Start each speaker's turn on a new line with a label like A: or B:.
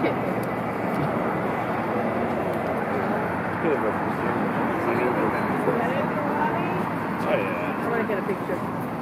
A: Oh, yeah.
B: I want to get a picture.